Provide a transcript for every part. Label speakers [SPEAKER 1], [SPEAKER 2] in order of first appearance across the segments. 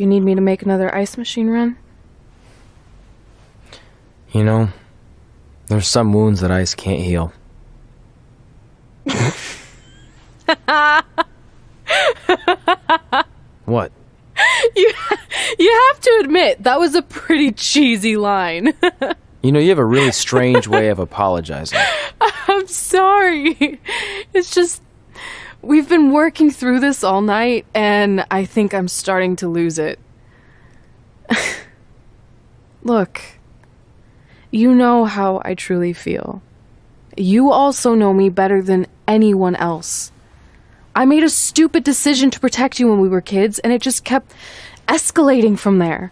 [SPEAKER 1] Do you need me to make another ice machine run?
[SPEAKER 2] You know, there's some wounds that ice can't heal. what?
[SPEAKER 1] You you have to admit that was a pretty cheesy line.
[SPEAKER 2] You know, you have a really strange way of apologizing.
[SPEAKER 1] I'm sorry. It's just we've been working through this all night and I think I'm starting to lose it. Look, you know how I truly feel. You also know me better than anyone else. I made a stupid decision to protect you when we were kids, and it just kept escalating from there.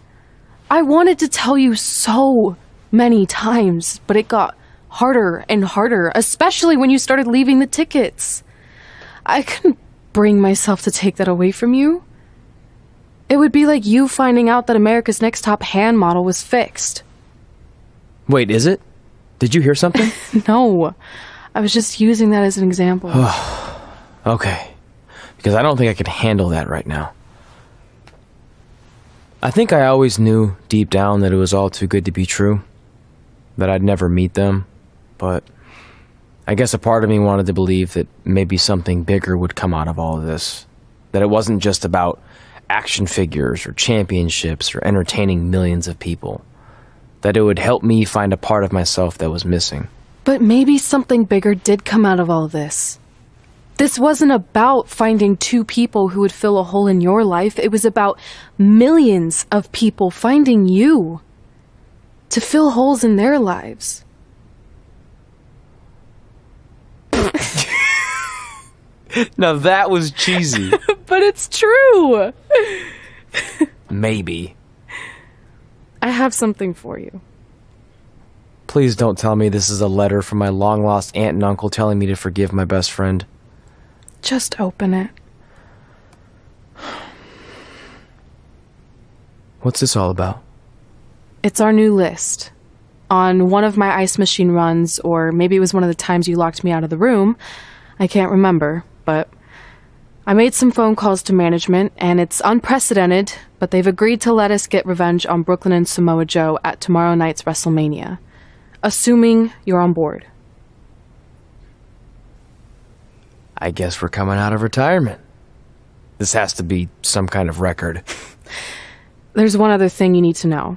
[SPEAKER 1] I wanted to tell you so many times, but it got harder and harder, especially when you started leaving the tickets. I couldn't bring myself to take that away from you. It would be like you finding out that America's Next Top hand model was fixed.
[SPEAKER 2] Wait, is it? Did you hear something?
[SPEAKER 1] No, I was just using that as an example.
[SPEAKER 2] okay. Because I don't think I could handle that right now. I think I always knew deep down that it was all too good to be true. That I'd never meet them. But I guess a part of me wanted to believe that maybe something bigger would come out of all of this. That it wasn't just about action figures or championships or entertaining millions of people. That it would help me find a part of myself that was missing.
[SPEAKER 1] But maybe something bigger did come out of all this. This wasn't about finding two people who would fill a hole in your life. It was about millions of people finding you to fill holes in their lives.
[SPEAKER 2] Now that was cheesy.
[SPEAKER 1] But it's true.
[SPEAKER 2] maybe.
[SPEAKER 1] I have something for you.
[SPEAKER 2] Please don't tell me this is a letter from my long lost aunt and uncle telling me to forgive my best friend.
[SPEAKER 1] Just open it.
[SPEAKER 2] What's this all about?
[SPEAKER 1] It's our new list. On one of my ice machine runs, or maybe it was one of the times you locked me out of the room, I can't remember, but I made some phone calls to management, and it's unprecedented, but they've agreed to let us get revenge on Brooklyn and Samoa Joe at tomorrow night's WrestleMania. Assuming you're on board.
[SPEAKER 2] I guess we're coming out of retirement. This has to be some kind of record.
[SPEAKER 1] There's one other thing you need to know.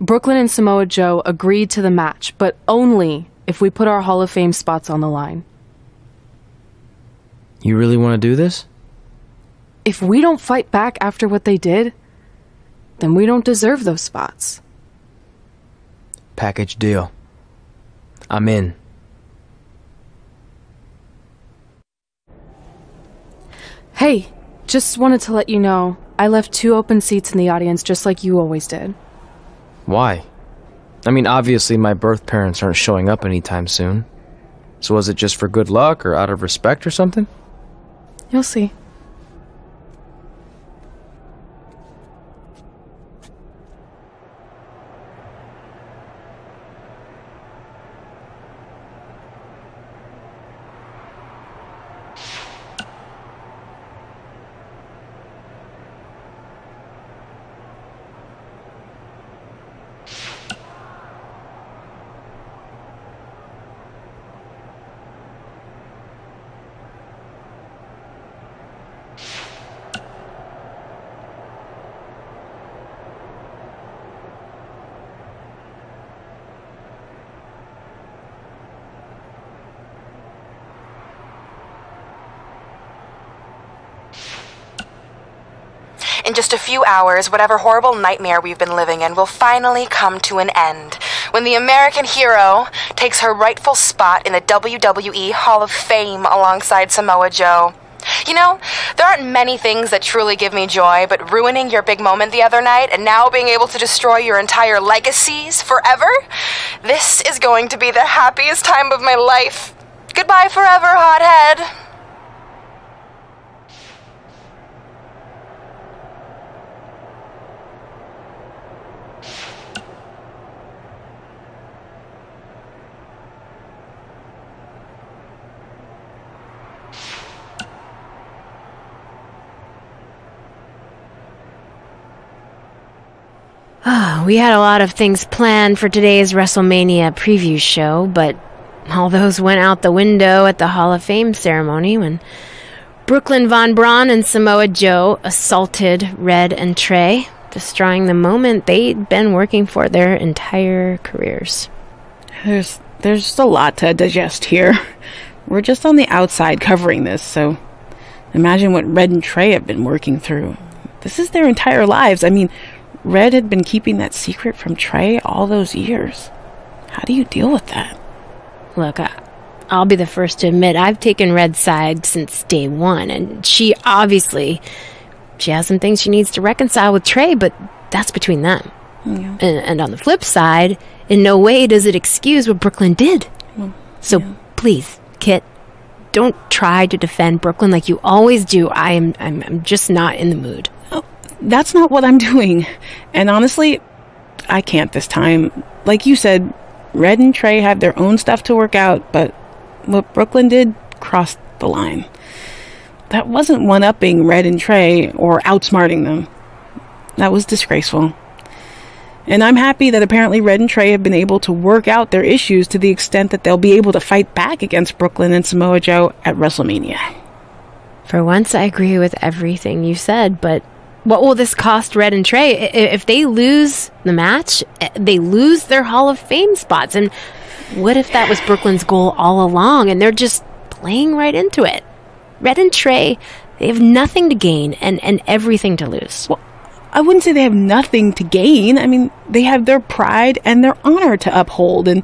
[SPEAKER 1] Brooklyn and Samoa Joe agreed to the match, but only if we put our Hall of Fame spots on the line.
[SPEAKER 2] You really want to do this?
[SPEAKER 1] If we don't fight back after what they did, then we don't deserve those spots.
[SPEAKER 2] Package deal. I'm in.
[SPEAKER 1] Hey, just wanted to let you know I left two open seats in the audience just like you always did.
[SPEAKER 2] Why? I mean, obviously, my birth parents aren't showing up anytime soon. So, was it just for good luck or out of respect or something?
[SPEAKER 1] You'll see.
[SPEAKER 3] In just a few hours, whatever horrible nightmare we've been living in will finally come to an end when the American hero takes her rightful spot in the WWE Hall of Fame alongside Samoa Joe. You know, there aren't many things that truly give me joy, but ruining your big moment the other night and now being able to destroy your entire legacies forever? This is going to be the happiest time of my life. Goodbye forever, hothead.
[SPEAKER 4] We had a lot of things planned for today's WrestleMania preview show, but all those went out the window at the Hall of Fame ceremony when Brooklyn Von Braun and Samoa Joe assaulted Red and Trey, destroying the moment they'd been working for their entire careers.
[SPEAKER 5] There's there's just a lot to digest here. We're just on the outside covering this, so imagine what Red and Trey have been working through. This is their entire lives. I mean, Red had been keeping that secret from Trey all those years. How do you deal with that?
[SPEAKER 4] Look, I, I'll be the first to admit I've taken Red's side since day one, and she obviously she has some things she needs to reconcile with Trey, but that's between them.
[SPEAKER 5] Yeah.
[SPEAKER 4] And, and on the flip side, in no way does it excuse what Brooklyn did.
[SPEAKER 5] Well,
[SPEAKER 4] So
[SPEAKER 5] yeah.
[SPEAKER 4] please, Kit, don't try to defend Brooklyn like you always do. I am I'm, I'm just not in the mood.
[SPEAKER 5] Oh, That's not what I'm doing. And honestly, I can't this time. Like you said, Red and Trey have their own stuff to work out, but what Brooklyn did crossed the line. That wasn't one upping Red and Trey or outsmarting them. That was disgraceful. And I'm happy that apparently Red and Trey have been able to work out their issues to the extent that they'll be able to fight back against Brooklyn and Samoa Joe at WrestleMania.
[SPEAKER 4] For once, I agree with everything you said, but what will this cost Red and Trey? If they lose the match, eh, they lose their Hall of Fame spots. And what if that was Brooklyn's goal all along and they're just playing right into it? Red and Trey, they have nothing to gain and, and everything to lose.
[SPEAKER 5] Well, I wouldn't say they have nothing to gain. I mean, they have their pride and their honor to uphold and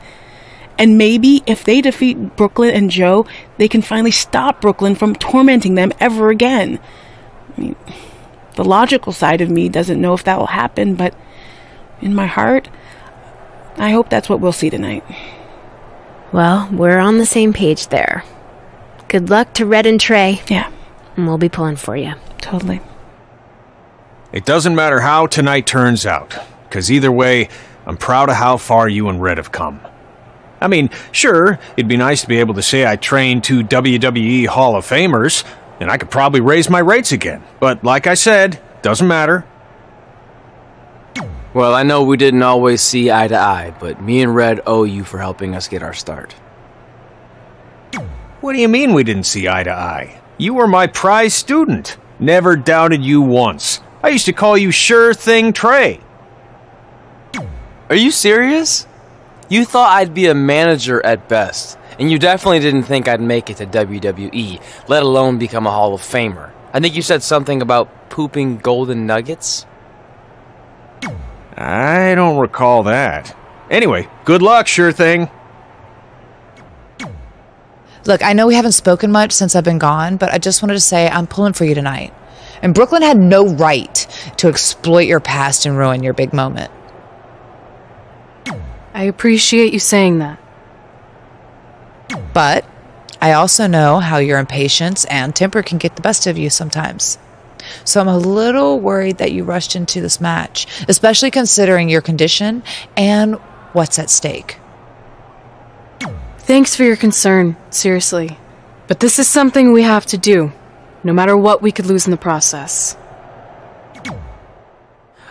[SPEAKER 5] and maybe if they defeat Brooklyn and Joe, they can finally stop Brooklyn from tormenting them ever again. I mean, the logical side of me doesn't know if that will happen, but in my heart, I hope that's what we'll see tonight.
[SPEAKER 4] Well, we're on the same page there. Good luck to Red and Trey,
[SPEAKER 5] Yeah,
[SPEAKER 4] and we'll be pulling for you.
[SPEAKER 5] totally.
[SPEAKER 6] It doesn't matter how tonight turns out, because either way, I'm proud of how far you and Red have come. I mean, sure, it'd be nice to be able to say I trained two WWE Hall of Famers, and I could probably raise my rates again. But like I said, doesn't matter.
[SPEAKER 2] Well, I know we didn't always see eye to eye, but me and Red owe you for helping us get our start.
[SPEAKER 6] What do you mean we didn't see eye to eye? You were my prize student. Never doubted you once. I used to call you Sure Thing Trey.
[SPEAKER 2] Are you serious? You thought I'd be a manager at best, and you definitely didn't think I'd make it to WWE, let alone become a Hall of Famer. I think you said something about pooping golden nuggets?
[SPEAKER 6] I don't recall that. Anyway, good luck, Sure Thing.
[SPEAKER 7] Look, I know we haven't spoken much since I've been gone, but I just wanted to say I'm pulling for you tonight. And Brooklyn had no right to exploit your past and ruin your big moment.
[SPEAKER 1] I appreciate you saying that.
[SPEAKER 7] But I also know how your impatience and temper can get the best of you sometimes. So I'm a little worried that you rushed into this match, especially considering your condition and what's at stake.
[SPEAKER 1] Thanks for your concern, seriously. But this is something we have to do, no matter what we could lose in the process.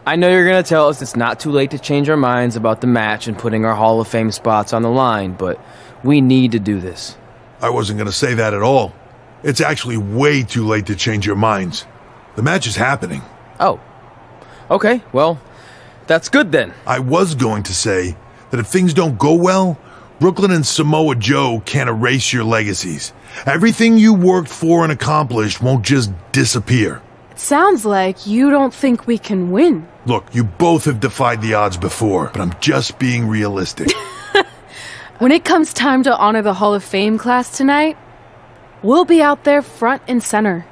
[SPEAKER 2] I know you're gonna tell us it's not too late to change our minds about the match and putting our Hall of Fame spots on the line, but we need to do this.
[SPEAKER 8] I wasn't going to say that at all. It's actually way too late to change your minds. The match is happening.
[SPEAKER 2] Oh. Okay, well, that's good then.
[SPEAKER 8] I was going to say that if things don't go well, Brooklyn and Samoa Joe can't erase your legacies. Everything you worked for and accomplished won't just disappear.
[SPEAKER 1] It sounds like you don't think we can win.
[SPEAKER 8] Look, you both have defied the odds before, but I'm just being realistic.
[SPEAKER 1] When it comes time to honor the Hall of Fame class tonight, we'll be out there front and center.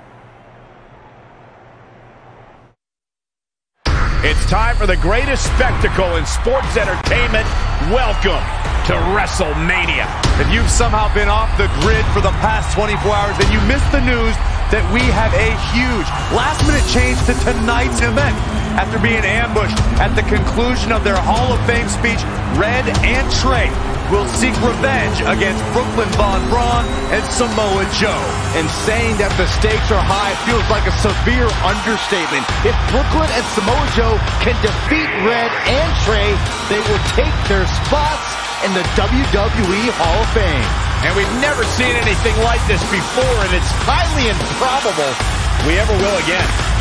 [SPEAKER 9] It's time for the greatest spectacle in sports entertainment. Welcome to WrestleMania. If you've somehow been off the grid for the past 24 hours, then you missed the news that we have a huge last minute change to tonight's event. After being ambushed at the conclusion of their Hall of Fame speech, Red and Trey will seek revenge against Brooklyn Von Braun and Samoa Joe.
[SPEAKER 10] And saying that the stakes are high feels like a severe understatement. If Brooklyn and Samoa Joe can defeat Red and Trey, they will take their spots in the WWE Hall of Fame.
[SPEAKER 9] And we've never seen anything like this before, and it's highly improbable we ever will again.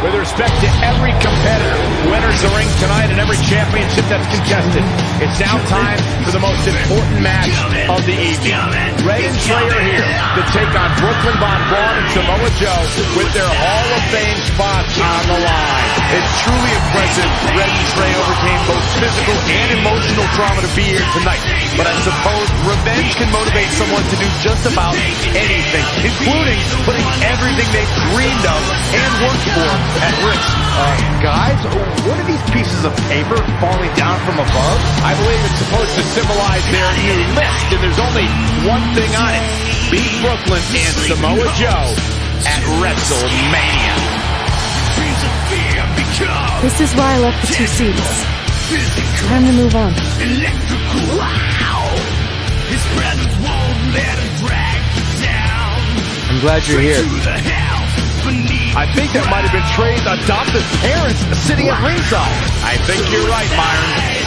[SPEAKER 9] With respect to every competitor who enters the ring tonight and every championship that's contested, it's now time for the most important match of the evening. Red and Trey are here to take on Brooklyn Von Braun and Samoa Joe with their Hall of Fame spots on the line.
[SPEAKER 10] It's truly impressive. Red and Trey overcame both physical and emotional trauma to be here tonight. But I suppose revenge can motivate someone to do just about anything, including putting everything they've dreamed of and worked for at risk.
[SPEAKER 9] Uh, guys, what are these pieces of paper falling down from above? I believe it's supposed to symbolize their new list, and there's only one thing on it. Beat Brooklyn and Samoa Joe at WrestleMania.
[SPEAKER 1] This is why I left the two seats. Time to move on.
[SPEAKER 2] I'm glad you're here.
[SPEAKER 10] I think that might have been Trey's adoptive parents sitting at ringside.
[SPEAKER 9] I think you're right, Byron.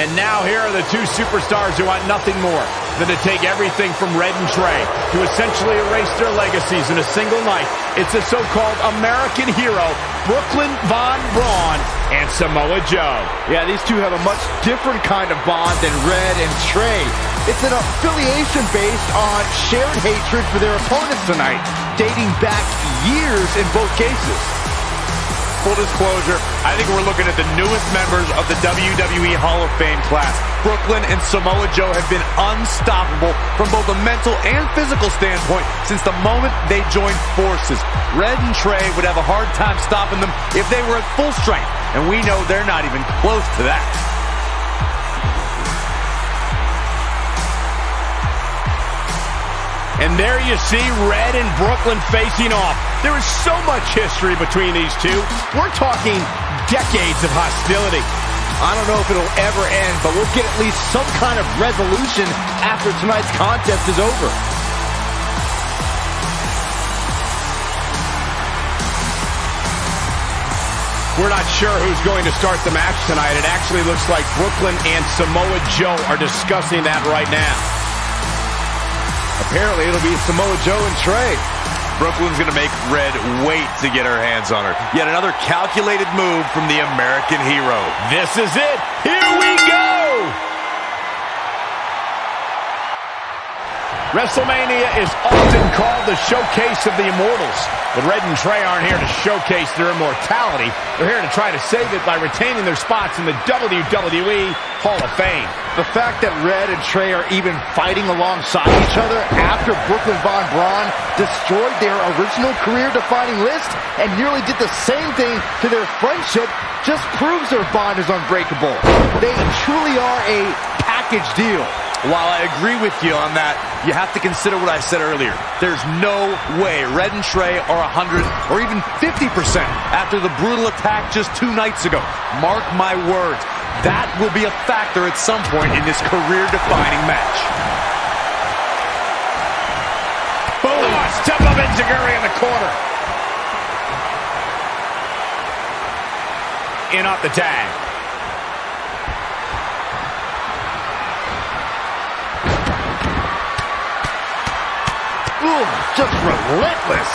[SPEAKER 9] And now here are the two superstars who want nothing more than to take everything from Red and Trey to essentially erase their legacies in a single night. It's the so-called American hero, Brooklyn Von Braun and Samoa Joe.
[SPEAKER 10] Yeah, these two have a much different kind of bond than Red and Trey. It's an affiliation based on shared hatred for their opponents tonight, dating back years in both cases.
[SPEAKER 9] Full disclosure, I think we're looking at the newest members of the WWE Hall of Fame class. Brooklyn and Samoa Joe have been unstoppable from both a mental and physical standpoint since the moment they joined forces. Red and Trey would have a hard time stopping them if they were at full strength, and we know they're not even close to that. And there you see Red and Brooklyn facing off. There is so much history between these two. We're talking decades of hostility.
[SPEAKER 10] I don't know if it'll ever end, but we'll get at least some kind of resolution after tonight's contest is over.
[SPEAKER 9] We're not sure who's going to start the match tonight. It actually looks like Brooklyn and Samoa Joe are discussing that right now.
[SPEAKER 10] Apparently, it'll be Samoa Joe and Trey.
[SPEAKER 9] Brooklyn's going to make Red wait to get her hands on her. Yet another calculated move from the American hero. This is it. Here we go. WrestleMania is often called the showcase of the immortals. But Red and Trey aren't here to showcase their immortality. They're here to try to save it by retaining their spots in the WWE Hall of Fame.
[SPEAKER 10] The fact that Red and Trey are even fighting alongside each other after Brooklyn Von Braun destroyed their original career-defining list and nearly did the same thing to their friendship just proves their bond is unbreakable. They truly are a package deal.
[SPEAKER 9] While I agree with you on that, you have to consider what I said earlier. There's no way Red and Trey are 100 or even 50% after the brutal attack just two nights ago. Mark my words. That will be a factor at some point in this career-defining match. Boom! Oh, step up in the corner. In off the tag.
[SPEAKER 10] Ooh, just relentless.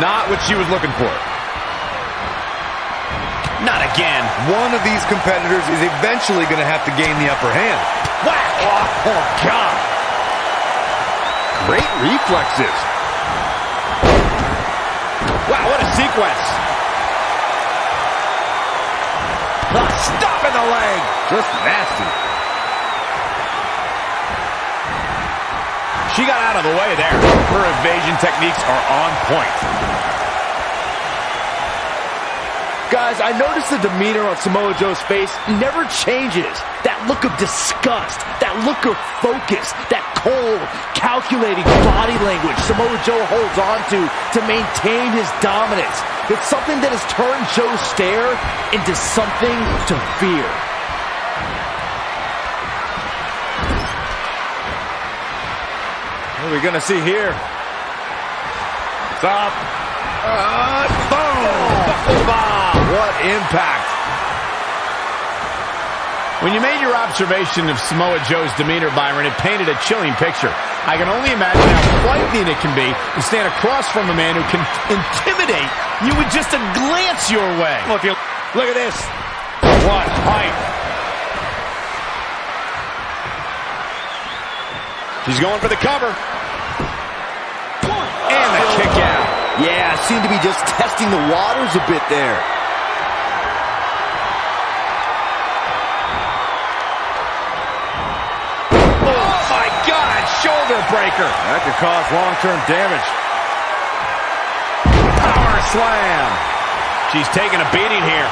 [SPEAKER 9] Not what she was looking for. Not again.
[SPEAKER 10] One of these competitors is eventually going to have to gain the upper hand.
[SPEAKER 9] Whack! Oh, oh, God.
[SPEAKER 10] Great reflexes.
[SPEAKER 9] Wow, what a sequence.
[SPEAKER 10] Ah, stop in the leg. Just nasty.
[SPEAKER 9] She got out of the way there. Her evasion techniques are on point.
[SPEAKER 10] Guys, I noticed the demeanor on Samoa Joe's face never changes. That look of disgust, that look of focus, that cold, calculating body language Samoa Joe holds on to to maintain his dominance. It's something that has turned Joe's stare into something to fear.
[SPEAKER 9] Are we going to see here? Stop. Uh, boom! Bomb. What impact. When you made your observation of Samoa Joe's demeanor, Byron, it painted a chilling picture. I can only imagine how frightening it can be to stand across from a man who can intimidate you with just a glance your way. Well, if you look at this. What height. She's going for the cover. And the kick out.
[SPEAKER 10] Yeah, seemed to be just testing the waters a bit there.
[SPEAKER 9] Oh, my God. Shoulder breaker. That could cause long-term damage. Power slam. She's taking a beating here.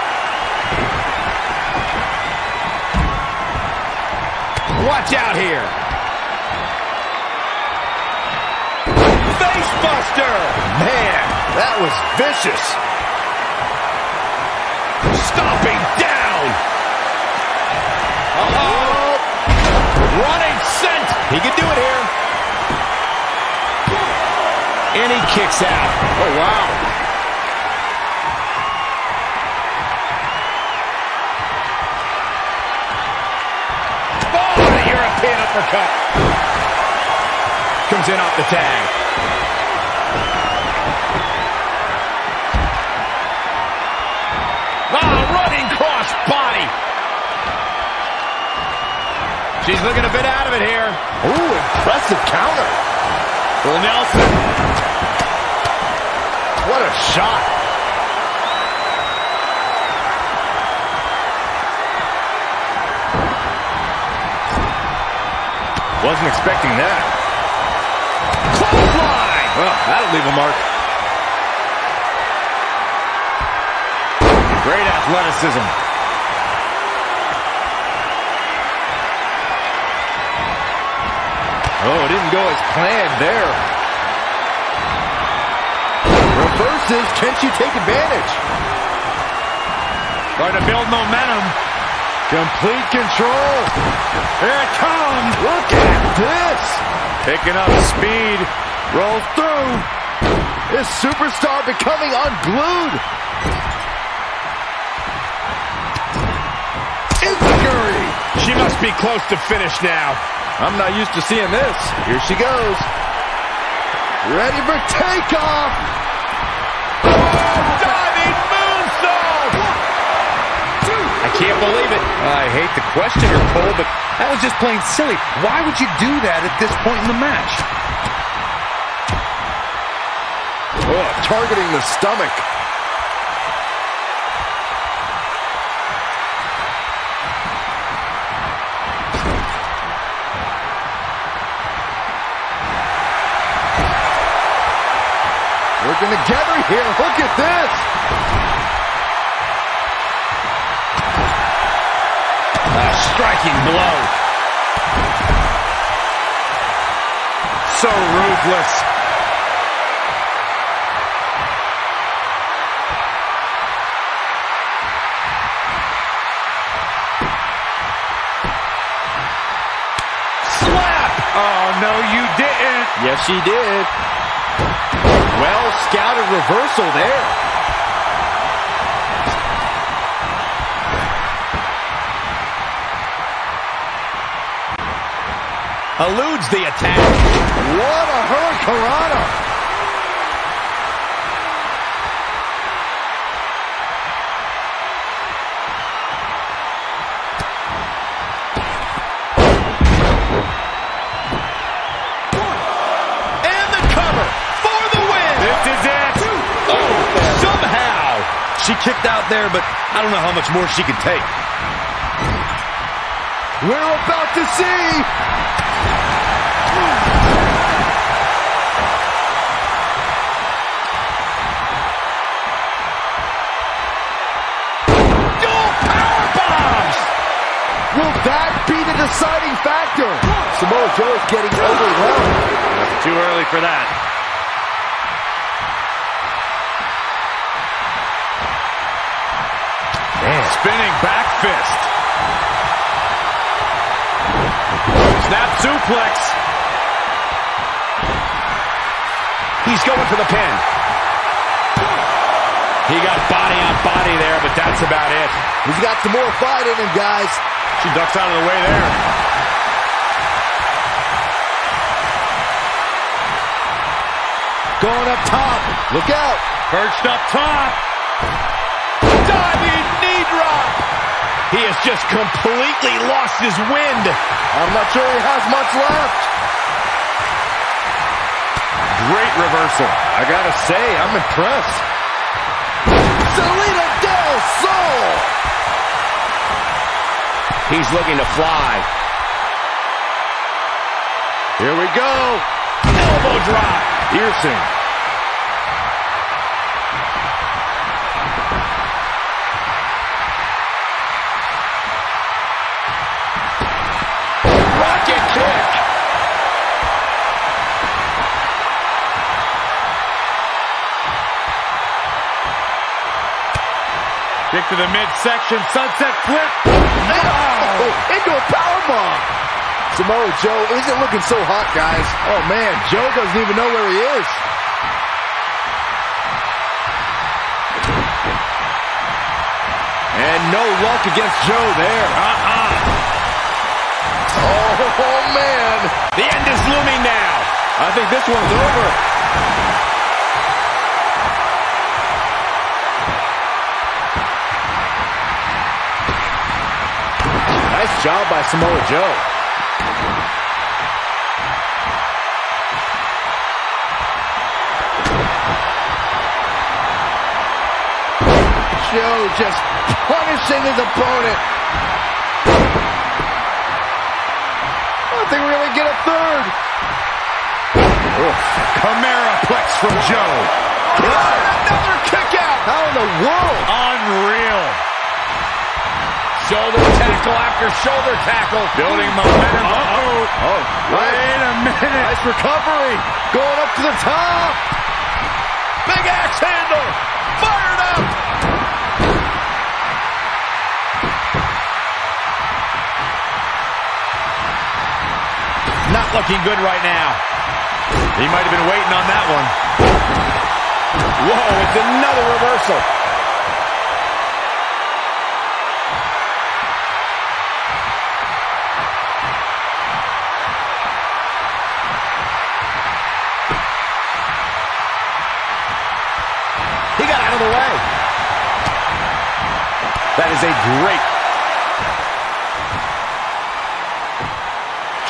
[SPEAKER 9] Watch out here. Face buster.
[SPEAKER 10] Man, that was vicious.
[SPEAKER 9] Stomping down. Uh-oh. Running scent. He can do it here. And he kicks out. Oh, wow. Oh, European uppercut. Comes in off the tag. Ah, running cross body. She's looking a bit out of it here.
[SPEAKER 10] Ooh, impressive counter.
[SPEAKER 9] Full Nelson.
[SPEAKER 10] What a shot.
[SPEAKER 9] Wasn't expecting that. Well, that'll leave a mark. Great athleticism. Oh, it didn't go as planned there.
[SPEAKER 10] Reverses, can she take advantage?
[SPEAKER 9] Starting to build momentum. Complete control. Here it comes.
[SPEAKER 10] Look at this.
[SPEAKER 9] Picking up speed. Rolls through.
[SPEAKER 10] This superstar becoming unglued. Enziguri.
[SPEAKER 9] She must be close to finish now. I'm not used to seeing this.
[SPEAKER 10] Here she goes. Ready for takeoff.
[SPEAKER 9] Diving moonsault! I can't believe it. I hate to question her, Cole, but that was just plain silly. Why would you do that at this point in the match?
[SPEAKER 10] Targeting the stomach. Working together here. Look at this.
[SPEAKER 9] A striking blow. So ruthless. No, you didn't.
[SPEAKER 10] Yes, she did. Well scouted reversal there.
[SPEAKER 9] Eludes the attack.
[SPEAKER 10] What a hurricanrana. She kicked out there, but I don't know how much more she can take. We're about to see! Power bombs! Will that be the deciding factor? Samoa Joe is getting overwhelmed.
[SPEAKER 9] Too early for that. Spinning back fist. Snap suplex. He's going for the pin. He got body on body there, but that's about it.
[SPEAKER 10] He's got some more fight in him, guys.
[SPEAKER 9] She ducks out of the way there.
[SPEAKER 10] Going up top. Look out.
[SPEAKER 9] Perched up top. Drop. He has just completely lost his wind.
[SPEAKER 10] I'm not sure he has much left.
[SPEAKER 9] Great reversal. I gotta say, I'm impressed.
[SPEAKER 10] Selena Del Sol.
[SPEAKER 9] He's looking to fly. Here we go. Elbow drop. Piercing. To the midsection, sunset flip.
[SPEAKER 10] Oh, into a powerbomb. Samoa Joe isn't looking so hot, guys. Oh, man, Joe doesn't even know where he is.
[SPEAKER 9] And no luck against Joe there. Uh-uh.
[SPEAKER 10] Oh, oh, man.
[SPEAKER 9] The end is looming now. I think this one's over. Job by Samoa Joe.
[SPEAKER 10] Joe just punishing his opponent. Oh, they really get a third.
[SPEAKER 9] Chimera plex from Joe.
[SPEAKER 10] Another kick out. How in the world?
[SPEAKER 9] Unreal. Shoulder tackle after shoulder tackle. Building momentum. Uh-oh. Oh, oh wait oh. a minute.
[SPEAKER 10] Nice recovery. Going up to the top.
[SPEAKER 9] Big axe handle. Fired up. Not looking good right now. He might have been waiting on that one. Whoa, it's another reversal. Is a great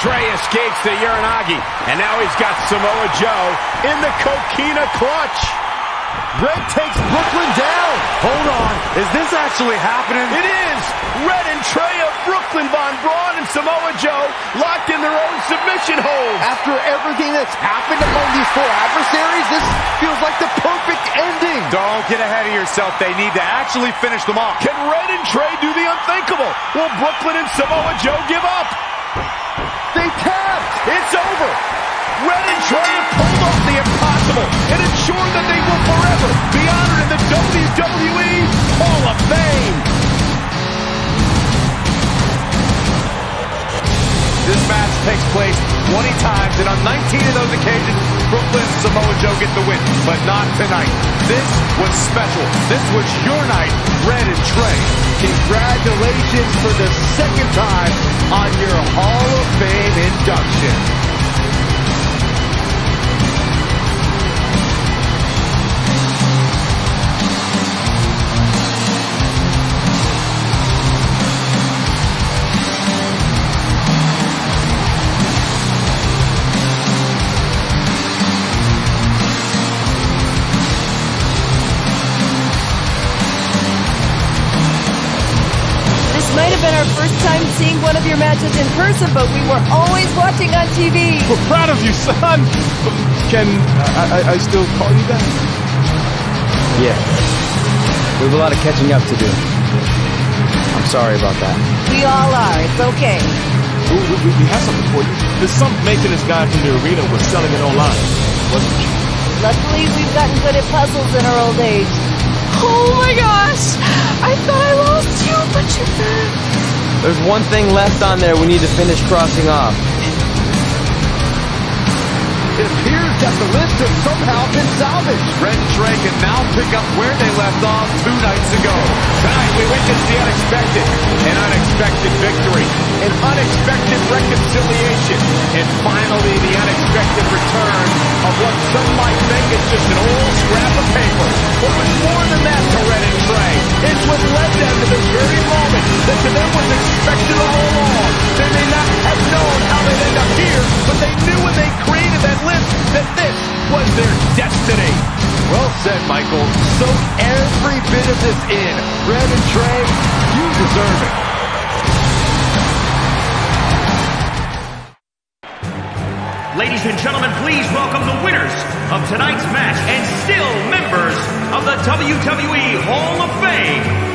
[SPEAKER 9] Trey escapes the Uranage, and now he's got Samoa Joe in the Coquina clutch.
[SPEAKER 10] Red takes Brooklyn down.
[SPEAKER 9] Hold on, is this actually happening? It is! Red and Trey of Brooklyn, Von Braun, Samoa Joe locked in their own submission hold.
[SPEAKER 10] After everything that's happened among these four adversaries, this feels like the perfect ending.
[SPEAKER 9] Don't get ahead of yourself. They need to actually finish them off. Can Red and Trey do the unthinkable? Will Brooklyn and Samoa Joe give up?
[SPEAKER 10] They tapped.
[SPEAKER 9] It's over. Red and Trey have pulled off the impossible and ensured that they will forever be honored in the WWE This match takes place 20 times, and on 19 of those occasions, Brooklyn Samoa Joe get the win, but not tonight. This was special. This was your night, Red and Trey.
[SPEAKER 10] Congratulations for the second time on your Hall of Fame induction.
[SPEAKER 11] One of your matches in person, but we were always watching on TV.
[SPEAKER 12] We're proud of you, son. Can I, I, I still call you that?
[SPEAKER 2] Yeah. We have a lot of catching up to do. I'm sorry about that.
[SPEAKER 11] We all are. It's okay.
[SPEAKER 12] We, we, we have something for you. There's some maintenance guy from the arena was selling it online. Wasn't cheap.
[SPEAKER 11] Luckily, we've gotten good at puzzles in our old age.
[SPEAKER 1] Oh my gosh! I thought I lost you, but you're back.
[SPEAKER 2] There's one thing left on there we need to finish crossing off.
[SPEAKER 10] It appears that the list has somehow been salvaged.
[SPEAKER 9] Red and Trey can now pick up where they left off two nights ago. Tonight, we witness the unexpected, an unexpected victory, an unexpected reconciliation, and finally the unexpected return of what some might think is just an old scrap of paper. But it was more than that to Red and Trey. It's what led them to this very moment that to them was expected all along. They may not have known how they'd end up here, but they knew when they created that list that this was their destiny.
[SPEAKER 10] Well said, Michael. Soak every bit of this in. Red and Trey, you deserve it.
[SPEAKER 13] Ladies and gentlemen, please welcome the winners of tonight's match and still members of the WWE Hall of Fame,